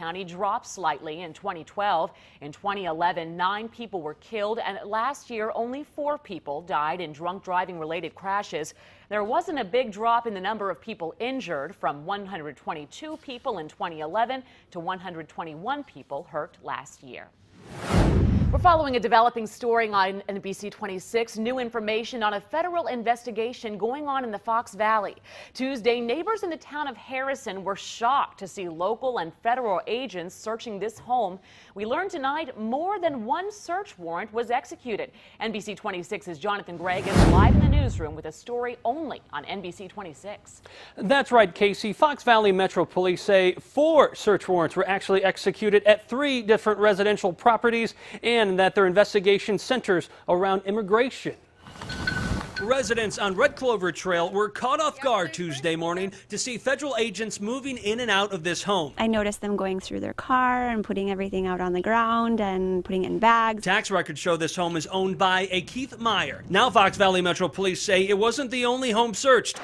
County dropped slightly in 2012. In 2011, nine people were killed, and last year, only four people died in drunk driving related crashes. There wasn't a big drop in the number of people injured from 122 people in 2011 to 121 people hurt last year. We're following a developing story on NBC 26. New information on a federal investigation going on in the Fox Valley. Tuesday, neighbors in the town of Harrison were shocked to see local and federal agents searching this home. We learned tonight more than one search warrant was executed. NBC 26's Jonathan Gregg is live in the newsroom with a story only on NBC 26. That's right, Casey. Fox Valley Metro Police say four search warrants were actually executed at three different residential properties and and that their investigation centers around immigration. Residents on Red Clover Trail were caught off guard Tuesday morning to see federal agents moving in and out of this home. I noticed them going through their car and putting everything out on the ground and putting it in bags. Tax records show this home is owned by a Keith Meyer. Now Fox Valley Metro Police say it wasn't the only home searched.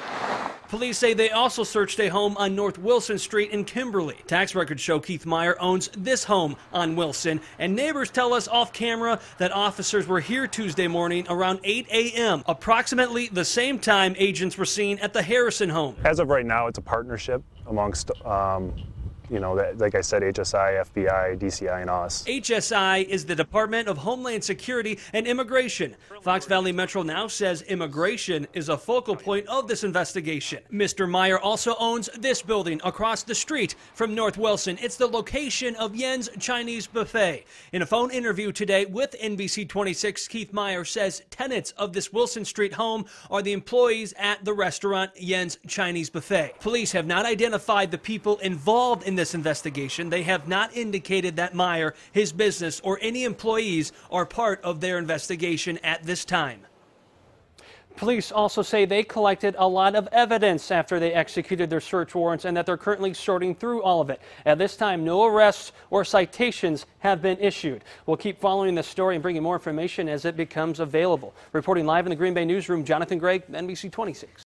Police say they also searched a home on North Wilson Street in Kimberly. Tax records show Keith Meyer owns this home on Wilson, and neighbors tell us off camera that officers were here Tuesday morning around 8 a.m., approximately the same time agents were seen at the Harrison home. As of right now, it's a partnership amongst um, you know, that, like I said, HSI, FBI, DCI, and us. HSI is the Department of Homeland Security and Immigration. Fox Valley Metro now says immigration is a focal point of this investigation. Mr. Meyer also owns this building across the street from North Wilson. It's the location of Yen's Chinese Buffet. In a phone interview today with NBC 26, Keith Meyer says tenants of this Wilson Street home are the employees at the restaurant Yen's Chinese Buffet. Police have not identified the people involved in this investigation. They have not indicated that Meyer, his business, or any employees are part of their investigation at this time. Police also say they collected a lot of evidence after they executed their search warrants and that they're currently sorting through all of it. At this time, no arrests or citations have been issued. We'll keep following this story and bringing more information as it becomes available. Reporting live in the Green Bay newsroom, Jonathan Gregg, NBC 26.